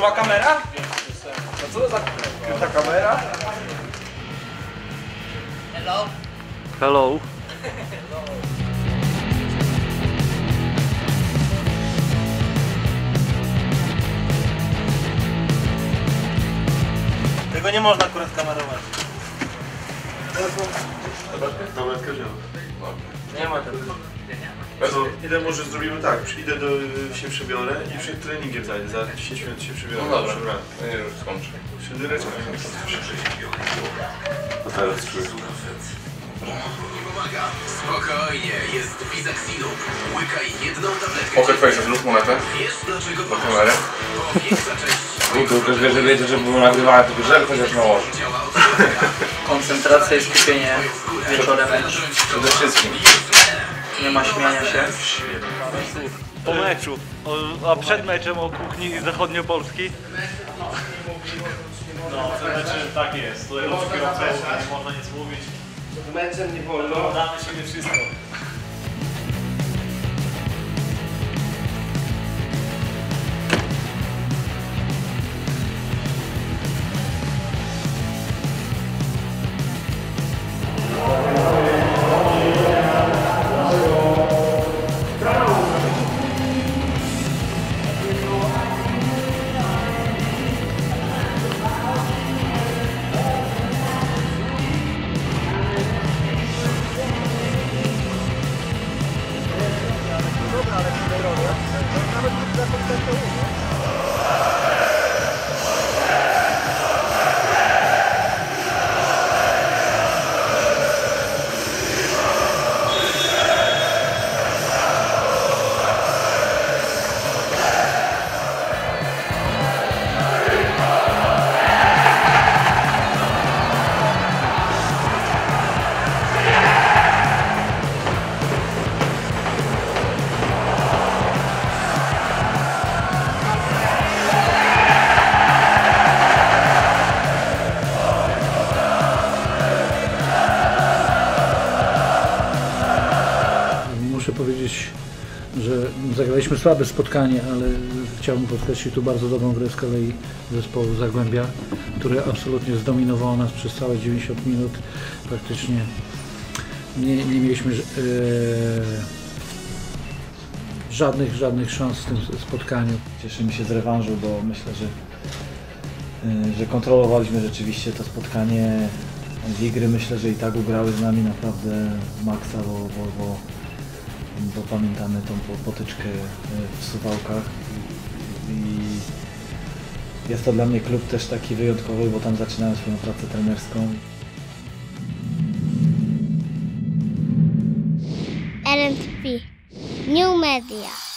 Nowa kamera? No co to za ta kamera? Hello. Tego nie można akurat kamerować. Tabletkę wziął. Nie ma tego. To idę może zrobimy tak, idę do, się przebiorę i przed treningiem zajdę, za 10 minut się przebiorę. No dobra. Przebrany. Nie, już skończę. Szydyreczka. A teraz czuję. Spokojnie, jest Vizaxinu. Łykaj jedną tabletkę. Poker face, zrób monetę Wiesz dlaczego do kamery. Wiesz, że wiecie, że było nagrywane, tylko że chociaż mało. Koncentracja i skupienie wieczorem. Przede wszystkim. Nie ma śmiania się. Po meczu, o, a przed meczem o kuchni zachodniopolskiej. No, to znaczy tak jest. To jest dopiero można nic mówić. Meczem nie wolno. Damy siebie wszystko. Muszę powiedzieć, że zagraliśmy słabe spotkanie, ale chciałbym podkreślić tu bardzo dobrą grę z kolei zespołu Zagłębia, który absolutnie zdominował nas przez całe 90 minut. Praktycznie nie, nie mieliśmy e, żadnych, żadnych szans w tym spotkaniu. Cieszymy się z rewanżu, bo myślę, że, y, że kontrolowaliśmy rzeczywiście to spotkanie. Wigry myślę, że i tak ugrały z nami naprawdę maksa, bo, bo, bo, bo pamiętamy tą po- potyczkę y, w Suwałkach. I jest to dla mnie klub też taki wyjątkowy, bo tam zaczynałem swoją pracę trenerską. LNTP New Media